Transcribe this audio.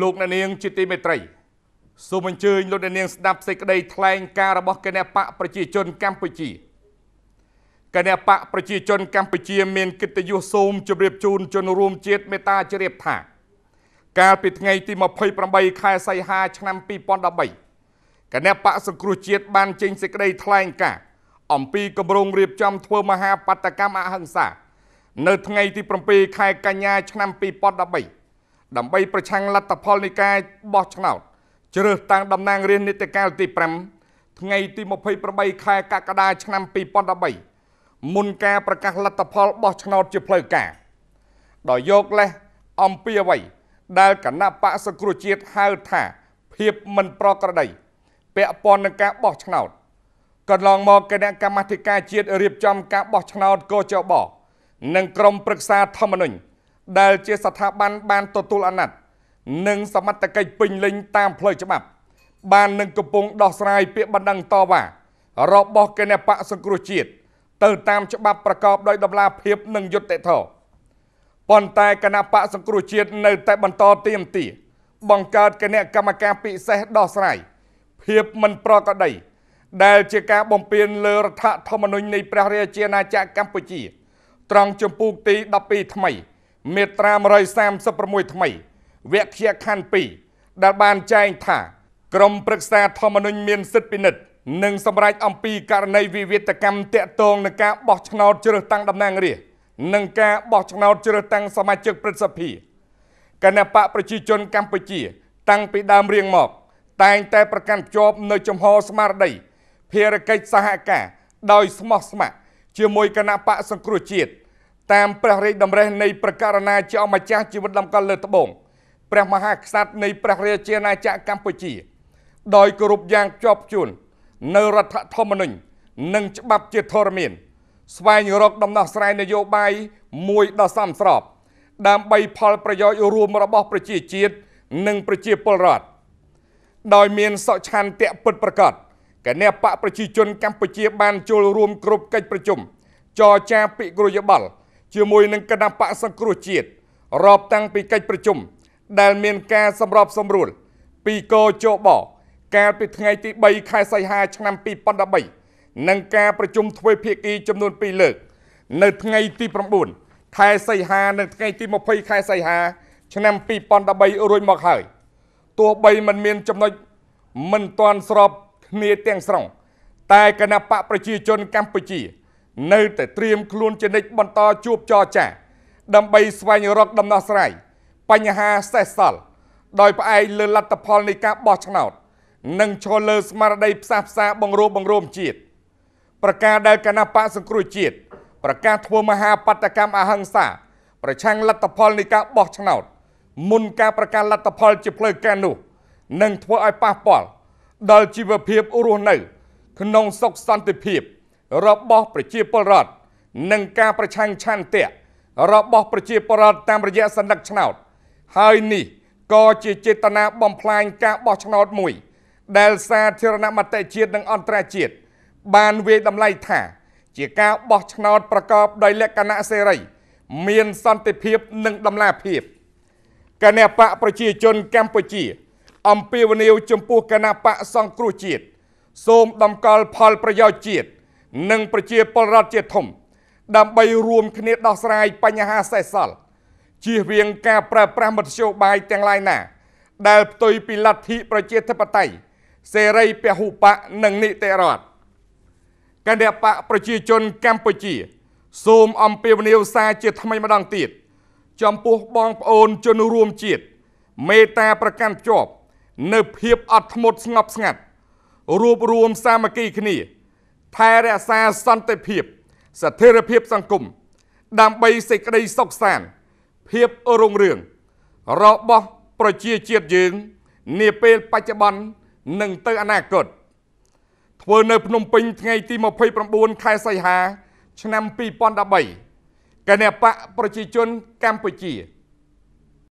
លោកអ្នកនាងជាទីមេត្រីសូមអញ្ជើញលោកអ្នកនាងស្ដាប់សេចក្តីថ្លែងការណ៍របស់គណៈបកប្រជាជនកម្ពុជាគណៈបកប្រជាជនកម្ពុជាមានកិត្តិយសសូមជម្រាបជូនជនរួមជាតិមេត្តាជ្រាបថាកាលពីថ្ងៃទី28ខែសីហាឆ្នាំ2013គណៈបកសង្គ្រោះជាតិបានចេញសេចក្តីថ្លែងការណ៍អំពីគម្រោងរៀបចំធ្វើមហាបដកម្មអហិង្សា នៅថ្ងៃទី7ខែកញ្ញាឆ្នាំ2013 ដើម្បីប្រឆាំងលទ្ធផលនៃការបោះឆ្នោតជ្រើសតាំងតំណាងរាស្ត្រនីតិកាលទី5ថ្ងៃទី28ខែកក្កដាឆ្នាំ2013មុនការប្រកាសលទ្ធផលបោះឆ្នោតជាផ្លូវការដោយយកលេសអំពីអ្វីដែលគណៈបកសង្គ្រោះជាតិហៅថាភាពមិនប្រក្រតីពាក់ព័ន្ធនឹងការបោះឆ្នោតកន្លងមកគណៈកម្មាធិការជាតិរៀបចំការបោះឆ្នោតកោចបនិងក្រមប្រឹក្សាធម្មនុញ្ញ ដែលជាស្ថាប័នបានទទួលអាណត្តិនិងសមត្ថកិច្ចពេញលេញតាមផ្លូវច្បាប់ បាននឹងកំពុងដោះស្រាយពាក្យបណ្ដឹងតវ៉ារបស់គណបកសង្គ្រោះជាតិទៅតាមច្បាប់ប្រកបដោយតម្លាភាពនិងយុត្តិធម៌ប៉ុន្តែគណៈបកសង្គ្រោះជាតិនៅតែបន្តទៀមទាបង្កើតគណៈកម្មការពិសេសដោះស្រាយភាពមិនប្រក្រតីដែលជាការបំពានលើរដ្ឋធម្មនុញ្ញនៃព្រះរាជាណាចក្រកម្ពុជា ត្រង់ចម្ពោះទី12ថ្មី មាត្រា136ថ្មីវគ្គខណ្ឌ2ដែលបានចែងថាក្រមប្រឹក្សាធម្មនុញ្ញមានសិទ្ធិពិនិត្យនិងសម្រេចអំពីករណីវិវាទកម្មតាក់ទងនឹងការបោះឆ្នោតជ្រើសតាំងតំណាងរាស្ត្រនិងការបោះឆ្នោតជ្រើសតាំងសមាជិកព្រឹទ្ធសភាគណៈបកប្រជាជនកម្ពុជា តាំងពីដើមរៀងមក តែងតែប្រកាន់ភ្ជាប់នៅចំហស្មារតីភារកិច្ចសហការដោយស្មោះស្ម័គ្រជាមួយគណៈបកសង្គ្រោះជាតិ តាមព្រះរាជតម្រិះនៃប្រការណាជាអម្ចាស់ជីវិតដំកល់លើត្បូងព្រះមហាក្សត្រនៃព្រះរាជាណាចក្រកម្ពុជា ដោយគោរពយ៉ាងជាប់ជួន នៅរដ្ឋធម្មនុញ្ញនិងច្បាប់ជាធរមាន ស្វែងរកដំណោះស្រាយនយោបាយមួយដ៏សមស្រប ដើម្បីផលប្រយោជន៍រួមរបស់ប្រជាជាតិនិងប្រជាពលរដ្ឋដោយមានសុឆន្ទៈពិតប្រាកដគណៈបកប្រជាជនកម្ពុជាបានចូលរួមគ្រប់កិច្ចប្រជុំចរចាពិគ្រោះយោបល់ ជាមួយនឹងគណៈបកសង្គ្រោះជាតិរាប់តាំងពីកិច្ចប្រជុំដែលមានការសម្របសម្រួលពីកោជបកាលពីថ្ងៃទី3ខែសីហាឆ្នាំ2013និងការប្រជុំទ្វេភាគីចំនួន2លើក នៅថ្ងៃទី9ខែសីហានិងថ្ងៃទី20ខែសីហា ឆ្នាំ2013រួចមកហើយទោះបីมันមានចំណុចមិនទាន់ស្របគ្នាទាំងស្រុងតែគណៈបកប្រជាជនកម្ពុជា នៅតែត្រៀមខ្លួនជានិច្ចបន្តជួបចរចាដើម្បីស្វែងរកដំណោះស្រាយបញ្ហាសេសសល់ដោយផ្អែកលើលទ្ធផលនៃការបោះឆ្នោត និងឈលលើស្មារតីផ្សះផ្សាបង្រួបបង្រួមជាតិប្រការដែលគណៈបកសង្គ្រោះជាតិប្រកាសធ្វើមហាបដកម្មអហិង្សា ប្រឆាំងលទ្ធផលនៃការបោះឆ្នោត មុនការប្រកាសលទ្ធផលជាផ្លូវការនោះនឹងធ្វើឲ្យប៉ះពាល់ដល់ជីវភាពរស់នៅ ក្នុងសុខសន្តិភាព របស់ប្រជាពលរដ្ឋនិងការប្រឆាំងឆន្ទៈរបស់ប្រជាពលរដ្ឋតាមរយៈសន្តិឆ្នោត ហើយនេះក៏ជាចេតនាបំផ្លាញការបោះឆ្នោតមួយ ដែលសាធារណមតិជាតិនិងអន្តរជាតិបានវាយតម្លៃថា ជាការបោះឆ្នោតប្រកបដោយលក្ខណៈសេរី មានសន្តិភាពនិងតម្លាភាពគណៈបកប្រជាជនកម្ពុជា អំពាវនាវចំពោះគណៈបកសង្គ្រោះជាតិសូមតម្កល់ផលប្រយោជន៍ជាតិ និងប្រជាពលរដ្ឋជាធំ ដើម្បីរួមគ្នាដោះស្រាយបញ្ហាសេសសល់ជៀសវាងការប្រើប្រាស់មធ្យោបាយទាំងឡាយណា ដែលផ្ទុយពីលទ្ធិប្រជាធិបតេយ្យសេរីពហុបកនិងនីតិរដ្ឋគណៈបកប្រជាជនកម្ពុជា សូមអំពាវនាវសារជាថ្មីម្ដងទៀត ចំពោះបងប្អូនជនរួមជាតិមេត្តាប្រកាន់ភ្ជាប់ នៅភាពអត់ធ្មត់ស្ងប់ស្ងាត់រួបរวมសាមគ្គីគ្នា ថែរក្សាសន្តិភាព ស្ថិរភាពសង្គមដើម្បីសេចក្តីសុខសាន្តភាពរុងរឿងរបស់ប្រជាជាតិយើងនាពេលបច្ចុប្បន្ននិងទៅអនាគតធ្វើនៅភ្នំពេញថ្ងៃទី29ខែសីហា ឆ្នាំ2013គណៈបកប្រជាជនកម្ពុជា